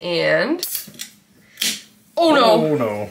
And, oh no. Oh no.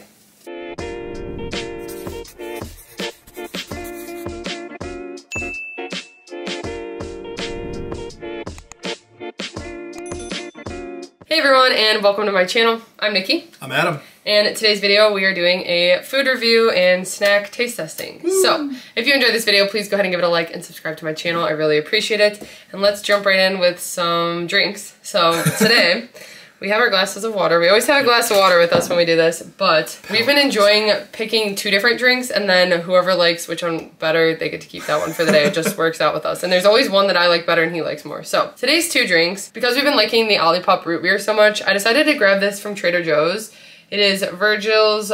Hey everyone and welcome to my channel. I'm Nikki. I'm Adam. And in today's video we are doing a food review and snack taste testing. So if you enjoyed this video please go ahead and give it a like and subscribe to my channel. I really appreciate it. And let's jump right in with some drinks. So today we have our glasses of water. We always have a glass of water with us when we do this, but we've been enjoying picking two different drinks and then whoever likes which one better, they get to keep that one for the day. It just works out with us. And there's always one that I like better and he likes more. So today's two drinks, because we've been liking the Olipop root beer so much, I decided to grab this from Trader Joe's. It is Virgil's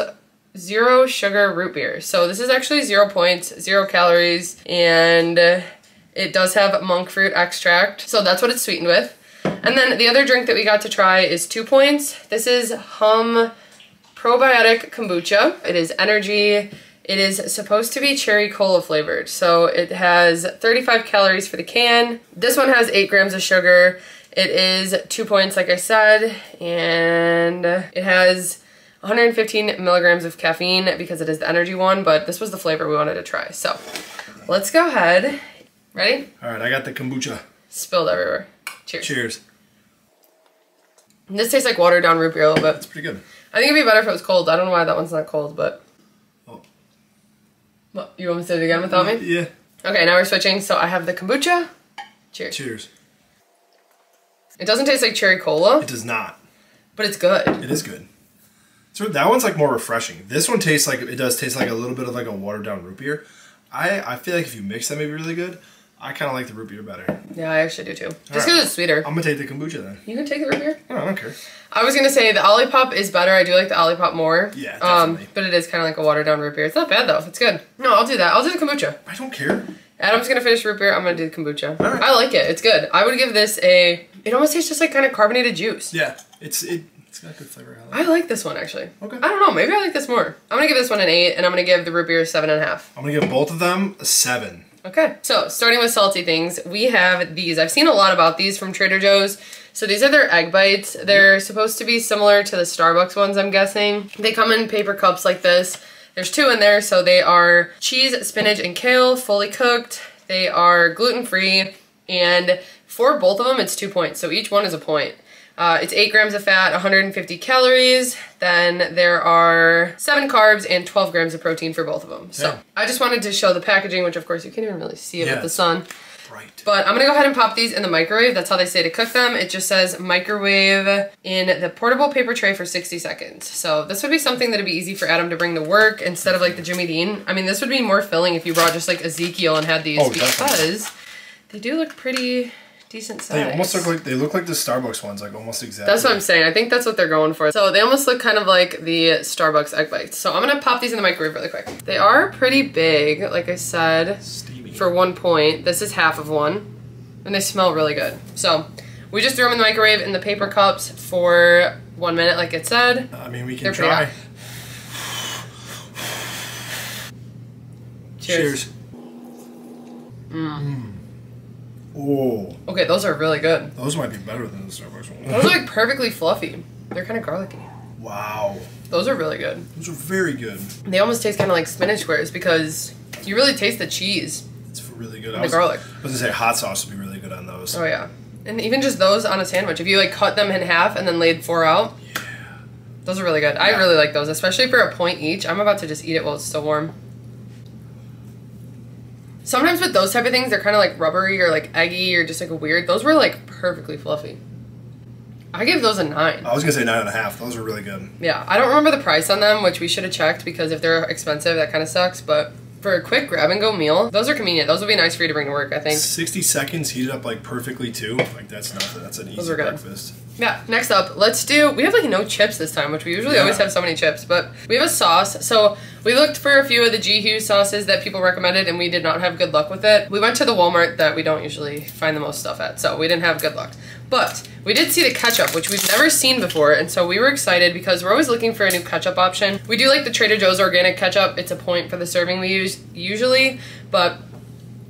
zero sugar root beer. So this is actually zero points, zero calories, and it does have monk fruit extract. So that's what it's sweetened with. And then the other drink that we got to try is Two Points. This is Humm Probiotic Kombucha. It is energy. It is supposed to be cherry cola flavored. So it has 35 calories for the can. This one has 8 grams of sugar. It is Two Points, like I said, and it has 115 milligrams of caffeine because it is the energy one, but this was the flavor we wanted to try. So let's go ahead. Ready? All right, I got the kombucha. Spilled everywhere. Cheers. Cheers. This tastes like watered down root beer a little bit. It's pretty good. I think it'd be better if it was cold. I don't know why that one's not cold, but. Oh. What, you want me to say it again without me? Yeah. Okay, now we're switching. So I have the kombucha. Cheers. Cheers. It doesn't taste like cherry cola, It does not. but it's good. It is good. So that one's like more refreshing. This one tastes like it does taste like a little bit of like a watered down root beer. I I feel like if you mix them, it'd be really good. I kind of like the root beer better. Yeah, I actually do too. Just because Alright. it's sweeter. I'm gonna take the kombucha then. You can take the root beer. No, I don't care. I was gonna say the Olipop is better. I do like the Olipop more. Yeah, Um, definitely. but it is kind of like a watered down root beer. It's not bad though. It's good. No, I'll do that. I'll do the kombucha. I don't care. Adam's gonna finish root beer. I'm gonna do the kombucha. Alright. I like it. It's good. I would give this a. It almost tastes just like kind of carbonated juice. Yeah, it's it. It's got good flavor. I like. I like this one actually. Okay. I don't know. Maybe I like this more. I'm gonna give this one an eight, and I'm gonna give the root beer a seven and a half. I'm gonna give both of them a seven. Okay. So starting with salty things, we have these. I've seen a lot about these from Trader Joe's. So these are their egg bites. They're supposed to be similar to the Starbucks ones, I'm guessing. They come in paper cups like this. There's two in there, so they are cheese, spinach, and kale, fully cooked. They are gluten-free, and for both of them, it's two points. So each one is a point. Uh, it's 8 grams of fat, 150 calories. Then there are 7 carbs and 12 grams of protein for both of them. So Yeah. I just wanted to show the packaging, which of course you can't even really see it Yeah. with the sun. Bright. But I'm gonna go ahead and pop these in the microwave. That's how they say to cook them. It just says microwave in the portable paper tray for 60 seconds. So this would be something that'd be easy for Adam to bring to work instead of like the Jimmy Dean. I mean, this would be more filling if you brought just like Ezekiel and had these Oh, because definitely. they do look pretty decent size. They almost look like they look like the Starbucks ones, like almost exactly. That's what I'm saying. I think that's what they're going for. So they almost look kind of like the Starbucks egg bites. So I'm gonna pop these in the microwave really quick. They are pretty big, like I said, Steamy. for one point. This is half of one. And they smell really good. So we just threw them in the microwave in the paper cups for one minute, like it said. I mean, we can They're try. hot. Cheers. Mm. Oh, Okay, those are really good. those might be better than the Starbucks one. Those are like perfectly fluffy. They're kind of garlicky. wow, Those are really good. those are very good. They almost taste kind of like spinach squares because you really taste the cheese. It's really good. I The was, garlic. I was gonna say hot sauce would be really good on those. Oh yeah. And even just those on a sandwich, if you like cut them in half and then laid four out, Yeah. those are really good. I really like those, especially for a point each. I'm about to just eat it while it's still warm. Sometimes with those type of things, they're kind of like rubbery or like eggy or just like weird. Those were like perfectly fluffy. I give those a nine. I was gonna say nine and a half. Those are really good. Yeah, I don't remember the price on them, which we should have checked because if they're expensive, that kind of sucks. But for a quick grab and go meal, those are convenient. Those would be nice for you to bring to work, I think. Sixty seconds heated up like perfectly too. Like that's nothing. That's an easy breakfast. Yeah, next up, let's do. We have like no chips this time, which we usually Yeah. always have so many chips, but we have a sauce. So we looked for a few of the G sauces that people recommended, and we did not have good luck with it. We went to the Walmart that we don't usually find the most stuff at, so we didn't have good luck. But we did see the ketchup, which we've never seen before, and so we were excited because we're always looking for a new ketchup option. We do like the Trader Joe's organic ketchup. It's a point for the serving we use usually, but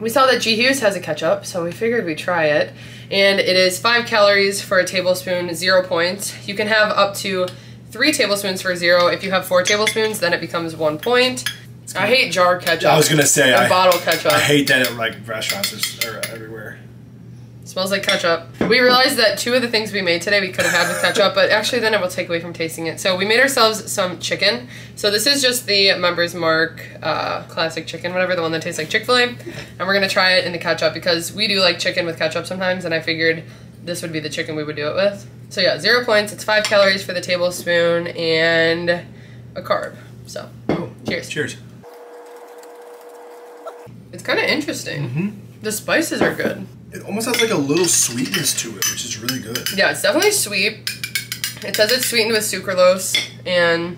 we saw that G Hughes has a ketchup, so we figured we'd try it. And it is five calories for a tablespoon, zero points. You can have up to three tablespoons for zero. If you have four tablespoons, then it becomes one point. I hate jar ketchup. I was gonna say I, bottle ketchup. I hate that at like restaurants or, everywhere. Smells like ketchup. We realized that two of the things we made today we could have had with ketchup, but actually then it will take away from tasting it. So we made ourselves some chicken. So this is just the Members Mark uh, classic chicken, whatever, the one that tastes like Chick-fil-A. And we're gonna try it in the ketchup because we do like chicken with ketchup sometimes, and I figured this would be the chicken we would do it with. So yeah, zero points. It's five calories for the tablespoon and a carb. So cheers. Cheers. It's kind of interesting. Mm-hmm. The spices are good. It almost has like a little sweetness to it, which is really good. Yeah, it's definitely sweet. It says it's sweetened with sucralose, and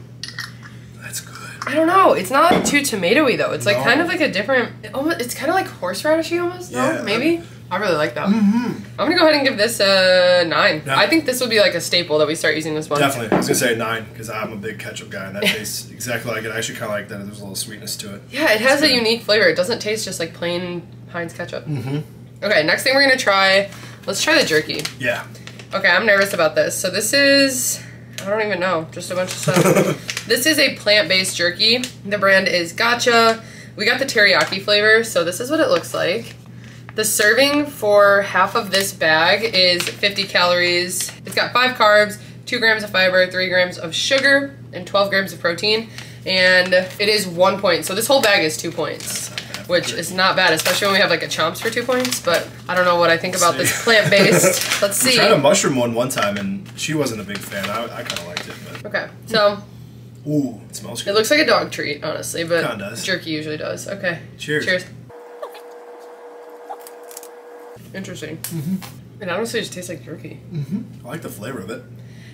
That's good. I don't know. It's not too tomatoey though. It's like kind of like a different. It almost, it's kind of like horseradishy almost. Yeah, no, maybe. I really like that. Mm-hmm. I'm gonna go ahead and give this a nine. Yeah. I think this would be like a staple that we start using this month. Definitely. I was gonna say nine because I'm a big ketchup guy, and that tastes exactly like it. I actually kind of like that. There's a little sweetness to it. Yeah, it has a good. unique flavor. It doesn't taste just like plain Heinz ketchup. Mm-hmm. Okay, next thing we're gonna try. Let's try the jerky. Yeah. Okay, I'm nervous about this. So this is I don't even know, just a bunch of stuff. this is a plant-based jerky. The brand is Gotcha. We got the teriyaki flavor, so this is what it looks like. The serving for half of this bag is 50 calories. It's got five carbs, two grams of fiber, three grams of sugar, and 12 grams of protein. And it is one point. So this whole bag is two points, That's not bad. which is not bad, especially when we have like a chomps for two points. But I don't know what I think about See. this plant-based. Let's see. I see. tried a mushroom one one time, and she wasn't a big fan. I, I kind of liked it, but Okay, so ooh, it smells good. it looks like a dog treat, honestly, but does. jerky usually does. Okay. Cheers. Cheers. Interesting. Mm-hmm. It honestly just tastes like jerky. Mm-hmm. I like the flavor of it.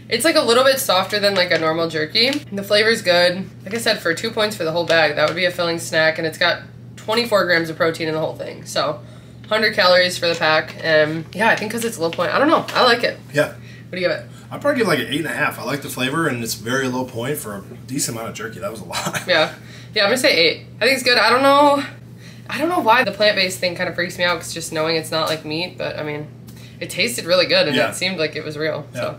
It's like a little bit softer than like a normal jerky. The flavor's good. Like I said, for two points for the whole bag, that would be a filling snack, and it's got 24 grams of protein in the whole thing. So 100 calories for the pack. And yeah, I think because it's low point. I don't know. I like it. Yeah. What do you give it? I'd probably give it like an eight and a half. I like the flavor, and it's very low point for a decent amount of jerky. That was a lot. Yeah. Yeah, I'm gonna say eight. I think it's good. I don't know. I don't know why the plant based thing kind of freaks me out because just knowing it's not like meat, but I mean, it tasted really good and Yeah. it seemed like it was real. So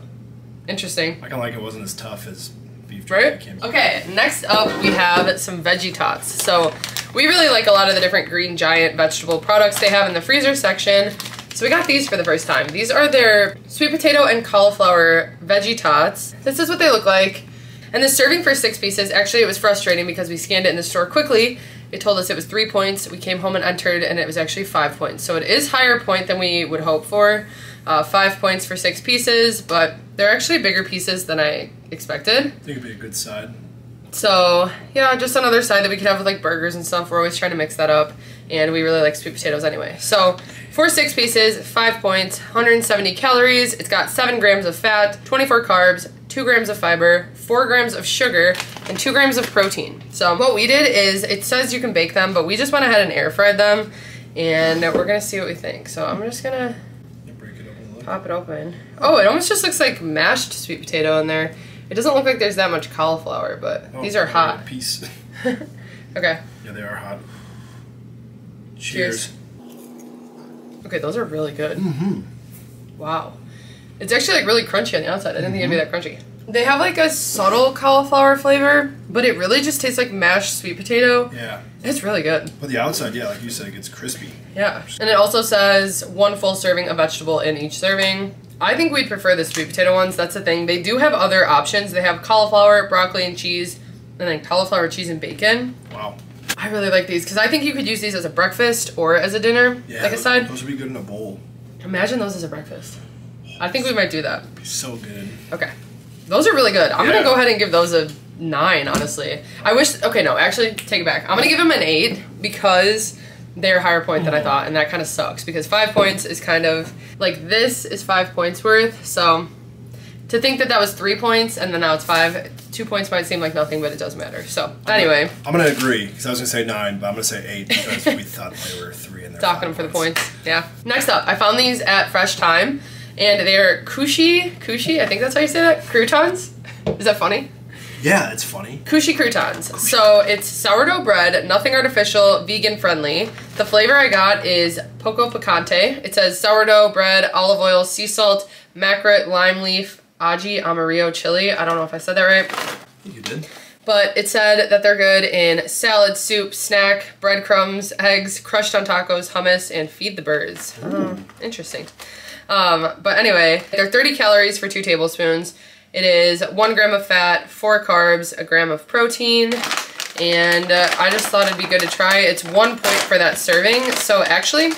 interesting. I kind of like it wasn't as tough as beef Right? jerky. came- Okay, next up we have some veggie tots. So we really like a lot of the different Green Giant vegetable products they have in the freezer section. So we got these for the first time. These are their sweet potato and cauliflower veggie tots. This is what they look like. And the serving for six pieces, actually it was frustrating because we scanned it in the store quickly. It told us it was three points. We came home and entered and it was actually five points. So it is higher point than we would hope for. Uh, five points for six pieces, but they're actually bigger pieces than I expected. I think it'd be a good side. So yeah, just another side that we could have with like burgers and stuff. We're always trying to mix that up, and we really like sweet potatoes anyway. So for six pieces, five points, 170 calories. It's got seven grams of fat, 24 carbs, two grams of fiber, four grams of sugar, and two grams of protein. So what we did is it says you can bake them, but we just went ahead and air fried them, and we're gonna see what we think. So I'm just gonna it open a little. pop it open. Oh, it almost just looks like mashed sweet potato in there. It doesn't look like there's that much cauliflower, but Oh, these are hot. Piece. Okay. Yeah, they are hot. Cheers. Cheers. Okay, those are really good. Mm-hmm. Wow. It's actually like really crunchy on the outside. I didn't think it'd be that crunchy. They have like a subtle cauliflower flavor, but it really just tastes like mashed sweet potato. Yeah. It's really good. But the outside, yeah, like you said, it gets crispy. Yeah. And it also says one full serving of vegetable in each serving. I think we'd prefer the sweet potato ones. That's the thing. They do have other options. They have cauliflower, broccoli, and cheese, and then cauliflower, cheese, and bacon. Wow. I really like these because I think you could use these as a breakfast or as a dinner, Yeah. like a side. Those would be good in a bowl. Imagine those as a breakfast. I think we might do that. Be so good. Okay. Those are really good. I'm Yeah. gonna go ahead and give those a nine, honestly. I wish okay, no, actually take it back. I'm gonna give them an eight because they're higher point than I mm-hmm. thought, and that kind of sucks because five points is kind of like this is five points worth, so to think that that was three points and then now it's five, two points might seem like nothing, but it does matter. So anyway, I'm gonna agree because I was gonna say nine, but I'm gonna say eight because we thought they were three in there. docking them for the points. Yeah. Next up, I found these at Fresh Thyme, and they are Kooshy, Kooshy. I think that's how you say that. Croutons. Is that funny? Yeah, it's funny. Kooshy croutons. So it's sourdough bread, nothing artificial, vegan friendly. The flavor I got is poco picante. It says sourdough bread, olive oil, sea salt, makrut, lime leaf, aji amarillo chili. I don't know if I said that right. You did. But it said that they're good in salad, soup, snack, breadcrumbs, eggs, crushed on tacos, hummus, and feed the birds. Oh, interesting. Um, but anyway, they're 30 calories for two tablespoons. It is one gram of fat, four carbs, a gram of protein, and uh, I just thought it'd be good to try. It's one point for that serving. So actually,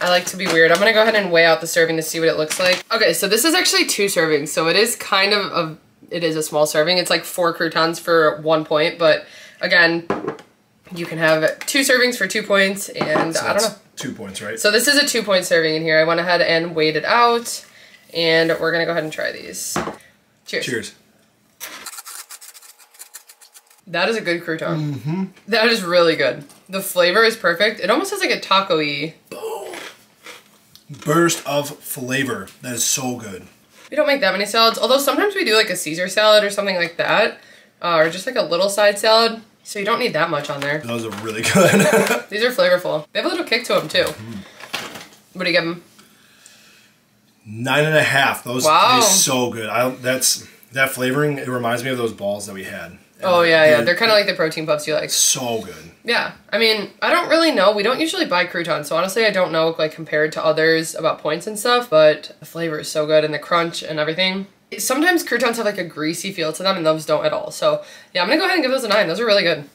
I like to be weird. I'm gonna go ahead and weigh out the serving to see what it looks like. Okay, so this is actually two servings, so it is kind of a, it is a small serving. It's like four croutons for one point, but again, you can have two servings for two points, and So I don't know. Two points, right? So this is a two point serving in here. I went ahead and weighed it out, and we're gonna go ahead and try these. Cheers. Cheers. That is a good crouton. That is really good. The flavor is perfect. It almost has like a taco-y. Burst of flavor. That is so good. We don't make that many salads, although sometimes we do like a Caesar salad or something like that, uh, or just like a little side salad. So you don't need that much on there. Those are really good. These are flavorful. They have a little kick to them too. What do you give them? Nine and a half. Those Wow. taste so good. I that's that flavoring. It reminds me of those balls that we had. Oh yeah, yeah. They're They're kind of like the protein puffs you like. so good. Yeah, I mean, I don't really know. We don't usually buy croutons, so honestly, I don't know like compared to others about points and stuff. But the flavor is so good and the crunch and everything. Sometimes croutons have like a greasy feel to them, and those don't at all. So yeah, I'm gonna go ahead and give those a nine. Those are really good.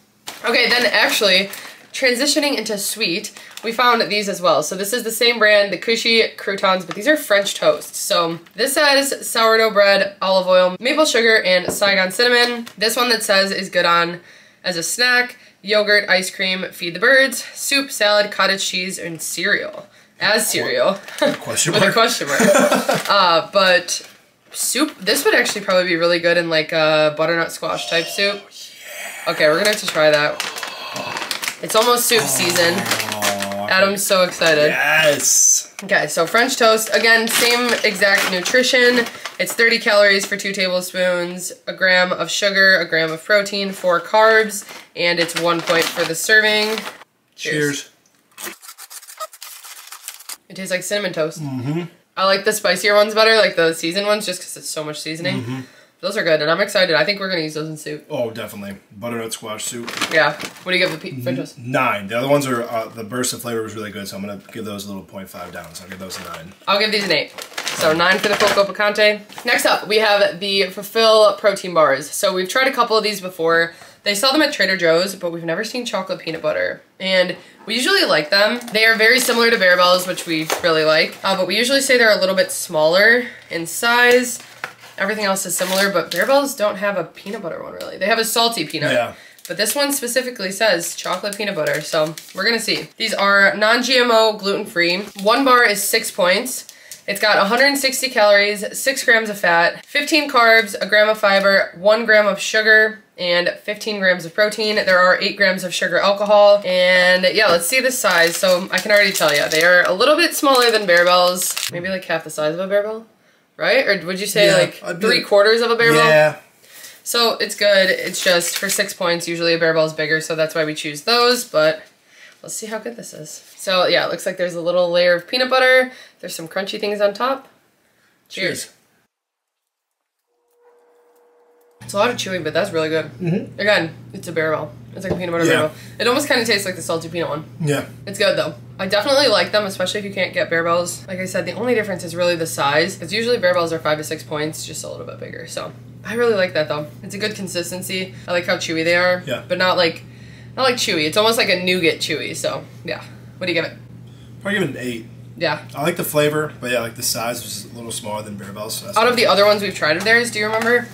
Okay, then actually, transitioning into sweet, we found these as well. So this is the same brand, the Kooshy croutons, but these are French toast. So this says sourdough bread, olive oil, maple sugar, and Saigon cinnamon. This one that says is good on as a snack, yogurt, ice cream, feed the birds, soup, salad, cottage cheese, and cereal. As cereal. Question With a question mark. uh, but soup, this would actually probably be really good in like a butternut squash type soup. Okay, we're gonna have to try that. It's almost soup season. Oh, Adam's so excited. Yes. Okay, so French toast, again, same exact nutrition. It's 30 calories for two tablespoons, a gram of sugar, a gram of protein, four carbs, and it's one point for the serving. Cheers. It tastes like cinnamon toast. Mm-hmm. I like the spicier ones better, like the seasoned ones, just because it's so much seasoning. Mm-hmm. Those are good, and I'm excited. I think we're gonna use those in soup. Oh, definitely. Butternut squash soup. Yeah. What do you give the pe- French toast? Nine. The other ones are uh, the burst of flavor was really good, so I'm gonna give those a little 0.5 down. So I'll give those a nine. I'll give these an eight. So nine for the Poco Picante. Next up, we have the Fulfill protein bars. So we've tried a couple of these before. They sell them at Trader Joe's, but we've never seen chocolate peanut butter. And we usually like them. They are very similar to Barebells, which we really like. Uh, but we usually say they're a little bit smaller in size. Everything else is similar, but Barebells don't have a peanut butter one really. They have a salty peanut. Yeah. But this one specifically says chocolate peanut butter, so we're gonna see. These are non-GMO, gluten-free. One bar is six points. It's got 160 calories, six grams of fat, 15 carbs, a gram of fiber, one gram of sugar, and 15 grams of protein. There are eight grams of sugar alcohol, and yeah, let's see the size. So I can already tell you, they are a little bit smaller than Barebells, maybe like half the size of a Barebell, right? Or would you say Yeah, like I'd three quarters of a Barebell? Yeah. So it's good. It's just for six points. Usually a Barebell is bigger, so that's why we choose those. But let's see how good this is. So yeah, it looks like there's a little layer of peanut butter. There's some crunchy things on top. Cheers. Cheers. It's a lot of chewing, but that's really good. Mm-hmm. Again, it's a Barebell. It's like a peanut butter Yeah. Barebell. It almost kind of tastes like the salty peanut one. Yeah. It's good though. I definitely like them, especially if you can't get Barebells. Like I said, the only difference is really the size. Because usually Barebells are five to six points, just a little bit bigger. So I really like that though. It's a good consistency. I like how chewy they are. Yeah. But not like not like chewy. It's almost like a nougat chewy. So yeah. What do you give it? Probably give it an eight. Yeah. I like the flavor, but yeah, like the size was a little smaller than Barebells. So Out of the other ones we've tried of theirs, do you remember?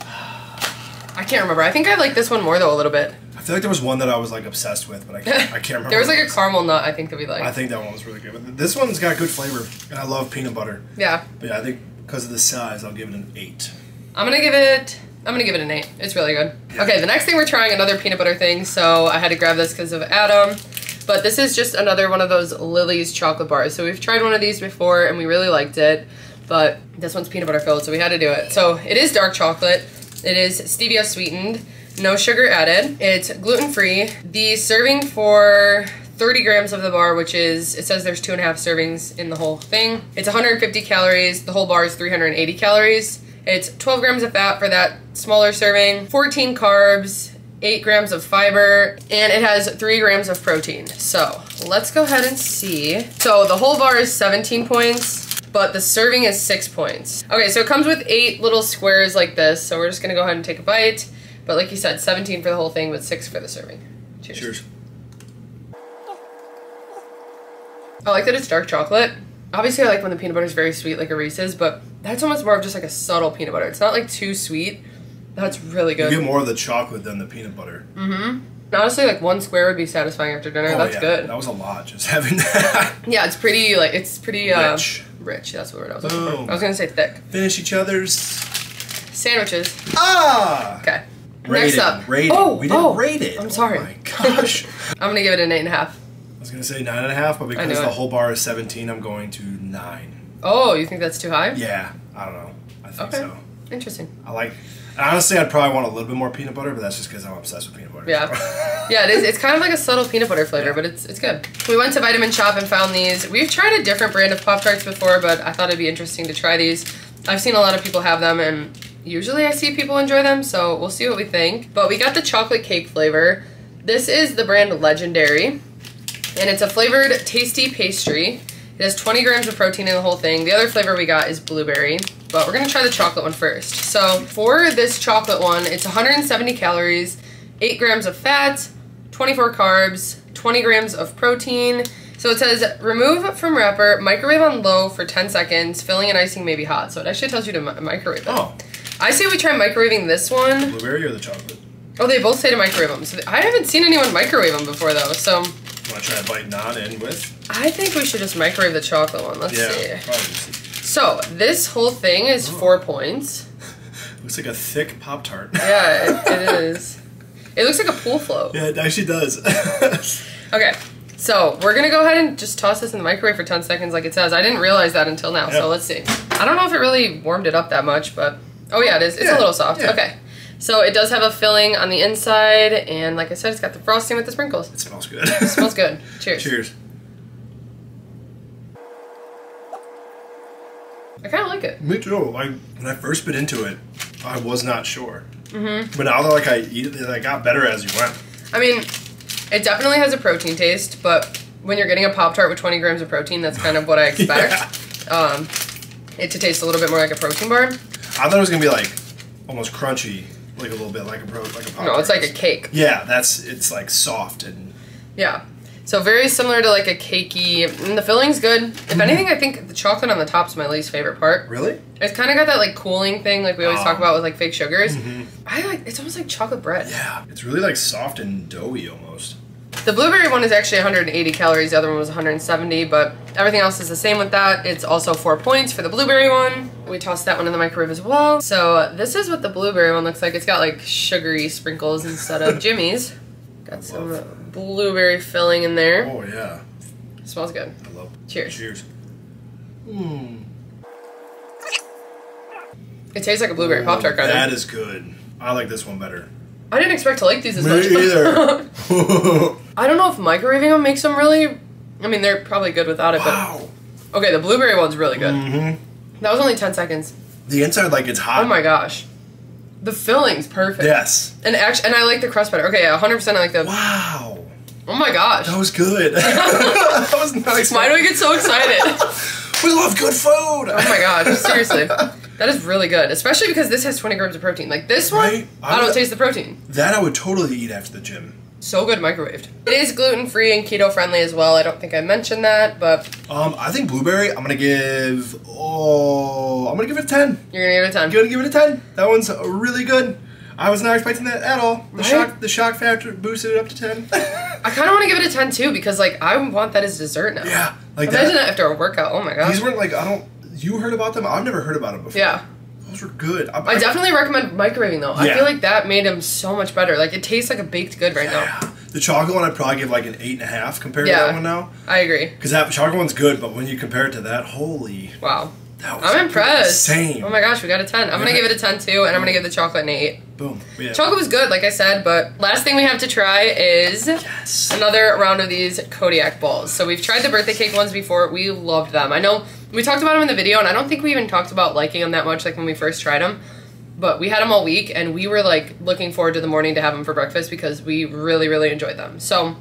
I can't remember. I think I like this one more though a little bit. I feel like there was one that I was like obsessed with, but I can't, I can't remember. There was like a caramel nut I think that we like. I think that one was really good. But this one's got good flavor, and I love peanut butter. Yeah. But yeah, I think because of the size, I'll give it an eight. I'm gonna give it. I'm gonna give it an eight. It's really good. Okay, the next thing we're trying another peanut butter thing, so I had to grab this because of Adam. But this is just another one of those Lily's chocolate bars. So we've tried one of these before and we really liked it, but this one's peanut butter filled, so we had to do it. So it is dark chocolate. It is stevia sweetened. no sugar added. It's gluten free. The serving for 30 grams of the bar, which is, it says there's two and a half servings in the whole thing. It's 150 calories. The whole bar is 380 calories. It's 12 grams of fat for that smaller serving, 14 carbs, 8 grams of fiber, and it has 3 grams of protein. So let's go ahead and see. So the whole bar is 17 points, but the serving is 6 points. Okay, so it comes with 8 little squares like this, so we're just gonna go ahead and take a bite. But like you said, 17 for the whole thing, but 6 for the serving. Cheers. Cheers. I like that it's dark chocolate. Obviously, I like when the peanut butter is very sweet, like a Reese's, but that's almost more of just like a subtle peanut butter. It's not like too sweet. That's really good. You get more of the chocolate than the peanut butter. Mm-hmm. Honestly, like one square would be satisfying after dinner. Oh, that's yeah. good. That was a lot just having that. Yeah, it's pretty like it's pretty uh, Rich. Rich. That's what I was looking for. Boom. I was gonna say thick. Finish each other's. Sandwiches. Ah! Okay. Rated, Next up. Rated. Oh, we didn't oh, rate it. I'm sorry. Oh my gosh. I'm gonna give it an eight and a half. I was gonna say nine and a half, but because the whole bar is seventeen, I'm going to nine. Oh, you think that's too high? Yeah, I don't know. I think Okay. so. Interesting. I like. Honestly, I'd probably want a little bit more peanut butter, but that's just because I'm obsessed with peanut butter. Yeah. so. Yeah, it is. It's kind of like a subtle peanut butter flavor, but it's it's good. We went to Vitamin Shoppe and found these. We've tried a different brand of Pop Tarts before, but I thought it'd be interesting to try these. I've seen a lot of people have them, and usually I see people enjoy them, so we'll see what we think. But we got the chocolate cake flavor. This is the brand Legendary, and it's a flavored tasty pastry. It has 20 grams of protein in the whole thing. The other flavor we got is blueberry, but we're gonna try the chocolate one first. So for this chocolate one, it's 170 calories, 8 grams of fat, 24 carbs, 20 grams of protein. So it says remove from wrapper, microwave on low for 10 seconds, filling and icing may be hot. So it actually tells you to mi- microwave it. Oh, I say we try microwaving this one. blueberry or the chocolate? Oh, they both say to microwave them. So I haven't seen anyone microwave them before though. So Want to try a bite non in with? I think we should just microwave the chocolate one. Let's Yeah, see. probably. So this whole thing is oh. four points. Looks like a thick pop tart. Yeah, it, it is. It looks like a pool float. yeah, it actually does. Okay, so we're gonna go ahead and just toss this in the microwave for 10 seconds like it says. I didn't realize that until now, Yeah. so let's see. I don't know if it really warmed it up that much, but oh yeah, it is. It's Yeah, a little soft. yeah. Okay. So it does have a filling on the inside, and like I said, it's got the frosting with the sprinkles. it smells good. It smells good. Cheers. Cheers. I kind of like it. Me too. Like when I first bit into it, I was not sure. Mm-hmm. But now that like I eat it, it like, got better as you went. I mean, it definitely has a protein taste, but when you're getting a Pop Tart with 20 grams of protein, that's kind of what I expect. Um, it to taste a little bit more like a protein bar. I thought it was gonna be like almost crunchy, like a little bit like a pro, like a pop. No, it's like a cake. Yeah, that's it's like soft and Yeah. So very similar to like a cakey, and the filling's good. If mm. anything, I think the chocolate on the top's my least favorite part. really. It's kind of got that like cooling thing, like we always talk Oh. about with like fake sugars. Mm-hmm. I like. It's almost like chocolate bread. Yeah, it's really like soft and doughy almost. The blueberry one is actually 180 calories. The other one was 170, but everything else is the same with that. It's also four points for the blueberry one. We tossed that one in the microwave as well. So this is what the blueberry one looks like. It's got like sugary sprinkles instead of jimmies. Got some. Blueberry filling in there. Oh yeah, smells good. I love. Cheers. Cheers. Hmm. It tastes like a blueberry pop tart kind That of. is good. I like this one better. I didn't expect to like these as Me much. either. I don't know if microwaving them makes them really. I mean, they're probably good without it, wow. but okay, the blueberry one's really good. Mm-hmm. That was only 10 seconds. The inside like it's hot. Oh my gosh. The filling's perfect. Yes. And actually, and I like the crust better. Okay, yeah, 100% I like the. Wow. Oh my gosh. That was good. I was not Why do I get so excited? We love good food. oh my gosh, seriously. That is really good, especially because this has 20 grams of protein. Like this one, Right? I don't I'm- taste the protein. That I would totally eat after the gym. So good microwaved. It is gluten free and keto friendly as well. I don't think I mentioned that, but Um, I think blueberry. I'm gonna give. Oh, I'm gonna give it a ten. you're gonna give it a I'm 10. gonna give it a ten. That one's really good. I was not expecting that at all. The Right? shock, the shock factor boosted it up to ten. I kind of want to give it a 10 too because like I want that as dessert now. yeah, like Imagine that. that after a workout. Oh my gosh. These weren't like I don't. You heard about them? I've never heard about them before. yeah. those were good. I, I definitely recommend microwaving though. Yeah. I feel like that made them so much better. Like it tastes like a baked good right now. Yeah. The chocolate one, I'd probably give like an eight and a half compared to that one now. I agree. Because that chocolate one's good, but when you compare it to that, holy, Wow. That was I'm impressed. Insane. Oh my gosh, we got a 10. I'm gonna give it a 10 too, and I'm gonna give the chocolate an 8. Boom. Yeah. Chocolate was good, like I said, but last thing we have to try is Yes. another round of these Kodiak balls. So we've tried the birthday cake ones before. We loved them. I know we talked about them in the video, and I don't think we even talked about liking them that much, like when we first tried them. But we had them all week, and we were like looking forward to the morning to have them for breakfast because we really, really enjoyed them. So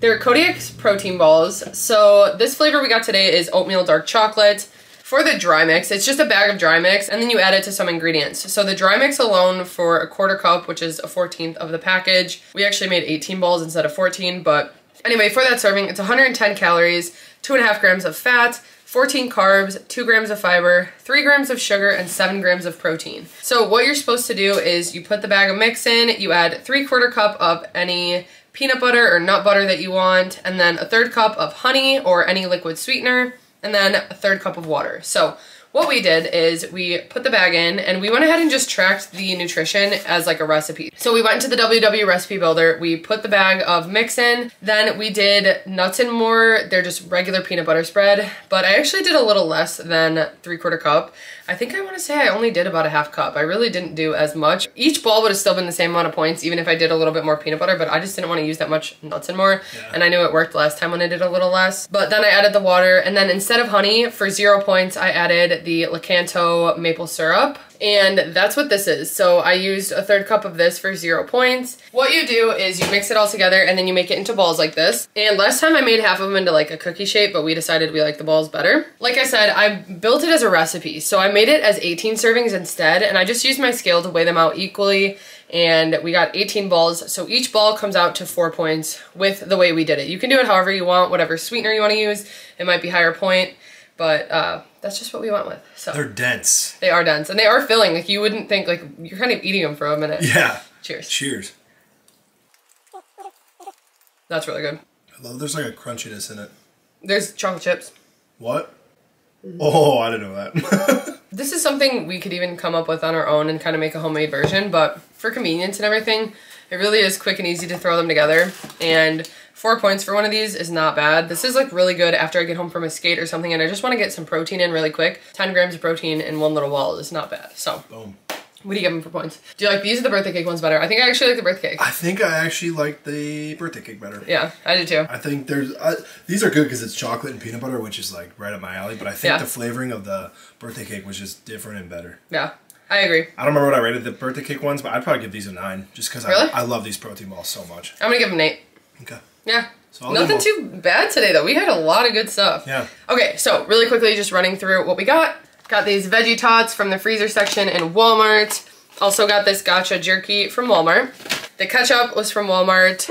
they're Kodiak's protein balls. So this flavor we got today is oatmeal dark chocolate. For the dry mix, it's just a bag of dry mix and then you add it to some ingredients. So the dry mix alone for a quarter cup, which is a 14th of the package, we actually made 18 balls instead of 14, but anyway, for that serving, it's 110 calories, two and a half grams of fat, 14 carbs, 2 grams of fiber, 3 grams of sugar, and 7 grams of protein. So what you're supposed to do is you put the bag of mix in, you add 3 quarter cup of any peanut butter or nut butter that you want, and then a third cup of honey or any liquid sweetener, and then a third cup of water. So what we did is we put the bag in and we went ahead and just tracked the nutrition as like a recipe. So we went into the WW recipe builder, we put the bag of mix in, then we did nuts and more, they're just regular peanut butter spread, but I actually did a little less than three quarter cup. I think I want to say I only did about a half cup. I really didn't do as much. Each ball would have still been the same amount of points, even if I did a little bit more peanut butter, but I just didn't want to use that much nuts and more. Yeah. And I knew it worked last time when I did a little less. But then I added the water, and then instead of honey, for zero points, I added the Lakanto maple syrup. And that's what this is. So I used a third cup of this for zero points. What you do is you mix it all together and then you make it into balls like this. And last time I made half of them into like a cookie shape, but we decided we like the balls better. Like I said, I built it as a recipe. So I made it as 18 servings instead. And I just used my scale to weigh them out equally and we got 18 balls. So each ball comes out to four points with the way we did it. You can do it however you want, whatever sweetener you want to use. It might be higher point, but uh, that's just what we went with. So They're dense. they are dense and they are filling. Like you wouldn't think like you're kind of eating them for a minute. Yeah. Cheers. Cheers. That's really good. I love there's like a crunchiness in it. There's chocolate chips. What? Mm-hmm. Oh, I didn't know that. This is something we could even come up with on our own and kind of make a homemade version, but for convenience and everything, it really is quick and easy to throw them together. And four points for one of these is not bad. This is like really good after I get home from a skate or something and I just want to get some protein in really quick. 10 grams of protein in one little ball is not bad. So, Boom. what do you give them for points? Do you like these or the birthday cake ones better? I think I actually like the birthday cake. I think I actually like the birthday cake better. Yeah, I do too. I think there's uh, these are good because it's chocolate and peanut butter, which is like right up my alley. But I think Yeah. the flavoring of the birthday cake was just different and better. Yeah, I agree. I don't remember what I rated the birthday cake ones, but I'd probably give these a nine just because Really? I, I love these protein balls so much. I'm gonna give them an eight. Okay. Yeah. So Nothing too bad today though. We had a lot of good stuff. Yeah. Okay, so really quickly, just running through what we got. Got these veggie tots from the freezer section in Walmart. Also got this gotcha jerky from Walmart. The ketchup was from Walmart.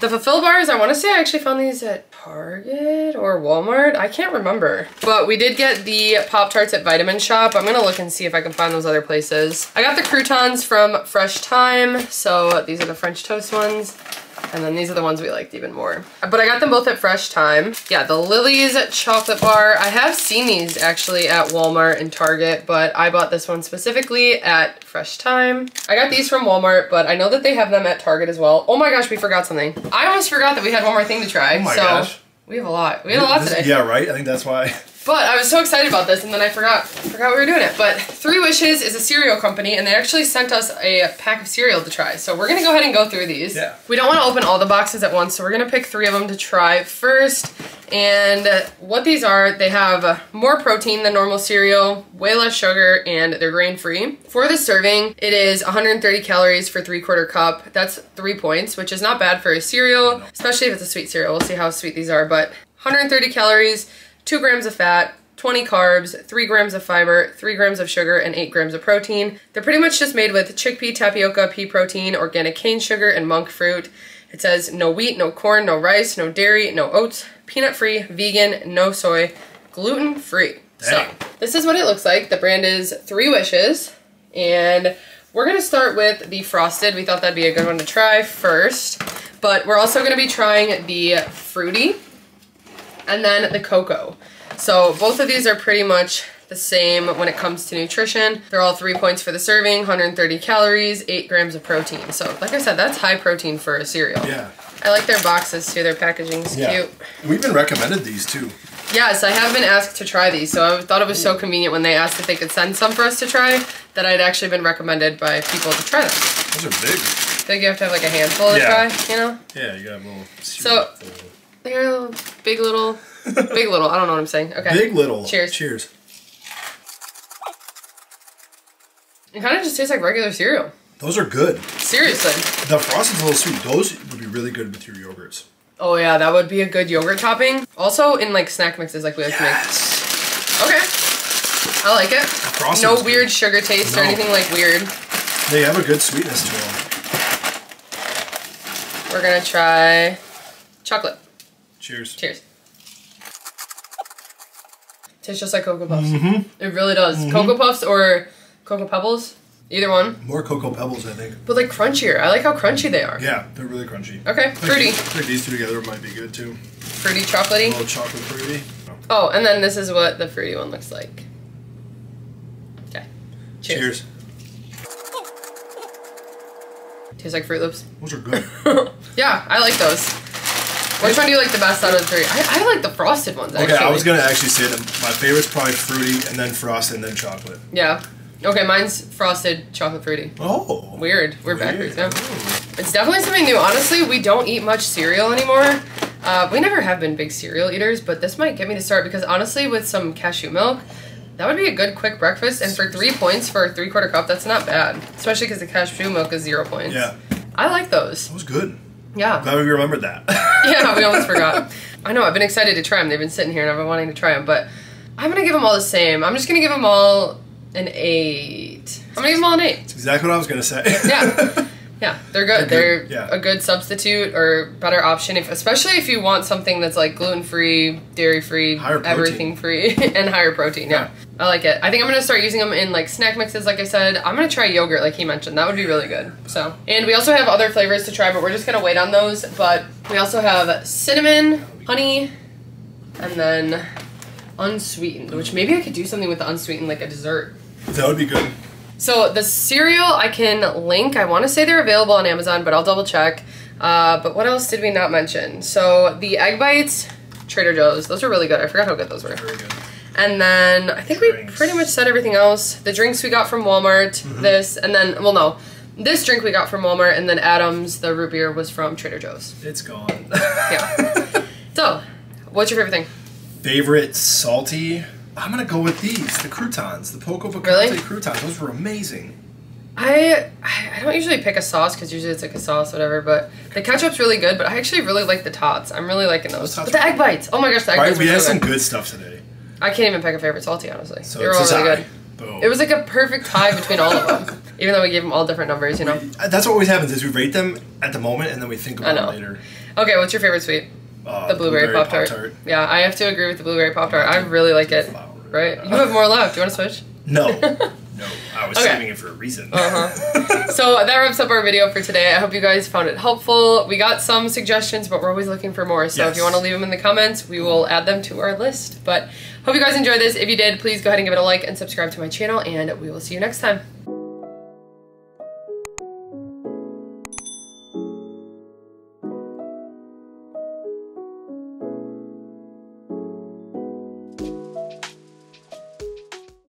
The fulfill bars, I want to say I actually found these at Target or Walmart. I can't remember. But we did get the Pop Tarts at Vitamin Shoppe. I'm gonna look and see if I can find those other places. I got the croutons from Fresh Thyme. So these are the French toast ones. And then these are the ones we liked even more. But I got them both at Fresh Thyme. Yeah, the Lily's chocolate bar. I have seen these actually at Walmart and Target, but I bought this one specifically at Fresh Thyme. I got these from Walmart, but I know that they have them at Target as well. Oh my gosh, we forgot something. I almost forgot that we had one more thing to try. Oh my so gosh. we have a lot. We had a lot This- today. Yeah, right. I think that's why. But I was so excited about this and then I forgot forgot we were doing it. But Three Wishes is a cereal company and they actually sent us a pack of cereal to try. So we're gonna go ahead and go through these. Yeah. We don't want to open all the boxes at once, so we're gonna pick three of them to try first. And what these are, they have more protein than normal cereal, way less sugar, and they're grain free. For the serving, it is 130 calories for three quarter cup. That's three points, which is not bad for a cereal, especially if it's a sweet cereal. We'll see how sweet these are, but 130 calories, 2 grams of fat, 20 carbs, 3 grams of fiber, 3 grams of sugar, and 8 grams of protein. They're pretty much just made with chickpea, tapioca, pea protein, organic cane sugar, and monk fruit. It says no wheat, no corn, no rice, no dairy, no oats, peanut free, vegan, no soy, gluten free. So, this is what it looks like. The brand is Three Wishes. And we're gonna start with the frosted. We thought that'd be a good one to try first. But we're also gonna be trying the fruity and then the cocoa. So both of these are pretty much the same when it comes to nutrition. They're all three points for the serving, 130 calories, eight grams of protein. So like I said, that's high protein for a cereal. Yeah. I like their boxes too, their packaging's Yeah. cute. We've been recommended these too. Yes, I have been asked to try these, so I thought it was so convenient when they asked if they could send some for us to try that I'd actually been recommended by people to try them. Those are big. I think you have to have like a handful to Yeah. try, you know? Yeah, you got a little. So- They're big little, big little. I don't know what I'm saying. Okay. big little. Cheers. Cheers. It kind of just tastes like regular cereal. Those are good. Seriously. The frosted's a little sweet. Those would be really good with your yogurts. Oh yeah, that would be a good yogurt topping. Also in like snack mixes like we like Yes. to make. Okay. I like it. No weird good. sugar taste or anything like weird. They have a good sweetness to them. We're gonna try chocolate. Cheers. Cheers. Tastes just like Cocoa Puffs. Mm-hmm. It really does. Mm-hmm. Cocoa Puffs or Cocoa Pebbles, either one. More Cocoa Pebbles, I think. But like crunchier. I like how crunchy they are. Yeah, they're really crunchy. Okay, fruity. I think these two together might be good too. Fruity A chocolatey. little chocolate fruity. Oh, and then this is what the fruity one looks like. Okay. Cheers. Cheers. Tastes like Froot Loops. Those are good. yeah, I like those. Which one do you like the best out of the three? I, I like the frosted ones Okay, actually. I was gonna actually say that my favorite's probably fruity, and then frosted, and then chocolate. Yeah. Okay, mine's frosted chocolate fruity. Oh. Weird. We're backwards now. It's definitely something new. Honestly, we don't eat much cereal anymore. Uh, we never have been big cereal eaters, but this might get me to start because honestly, with some cashew milk, that would be a good quick breakfast. And for three points for a three quarter cup, that's not bad. Especially because the cashew milk is zero points. Yeah, I like those. that was good. Yeah. Glad we remembered that. yeah, we almost forgot. I know, I've been excited to try them. They've been sitting here and I've been wanting to try them, but I'm gonna give them all the same. I'm just gonna give them all an eight. I'm gonna give them all an eight. That's exactly what I was gonna say. Yeah. Yeah, they're good. They're, They're yeah. a good substitute or better option, if, especially if you want something that's like gluten free, dairy free, everything free, and higher protein. Yeah. I like it. I think I'm gonna start using them in like snack mixes. Like I said, I'm gonna try yogurt, like he mentioned. That would be really good. So, and we also have other flavors to try, but we're just gonna wait on those. But we also have cinnamon, honey, and then unsweetened. Which maybe I could do something with the unsweetened, like a dessert. that would be good. So the cereal I can link. I want to say they're available on Amazon, but I'll double check. Uh, but what else did we not mention? So the egg bites, Trader Joe's. Those are really good. I forgot how good those were. And then I think we pretty much said everything else. The drinks we got from Walmart. Mm-hmm. This and then well no, this drink we got from Walmart, and then Adams the root beer was from Trader Joe's. It's gone. Yeah. so, what's your favorite thing? Favorite salty? I'm gonna go with these, the croutons, the Poco Picante Really? croutons. Those were amazing. I I don't usually pick a sauce because usually it's like a sauce, whatever. But the ketchup's really good. But I actually really like the tots. I'm really liking those. Those tots But the egg bites. Oh my gosh, the egg Right, bites we had so some good. good stuff today. I can't even pick a favorite salty, honestly. So they were all really good. Boom. It was like a perfect tie between all of them, even though we gave them all different numbers. You know. Uh, That's what always happens is we rate them at the moment and then we think about know. it later. Okay, what's your favorite sweet? Uh, The blueberry, pop tart. Yeah, I have to agree with the blueberry pop tart. I really like it. Flower. Right? You have more left. Do you want to switch? No, no, I was Okay. saving it for a reason. Uh-huh. so that wraps up our video for today. I hope you guys found it helpful. We got some suggestions, but we're always looking for more. So if you want to leave them in the comments, we will add them to our list. But hope you guys enjoyed this. If you did, please go ahead and give it a like and subscribe to my channel, and we will see you next time.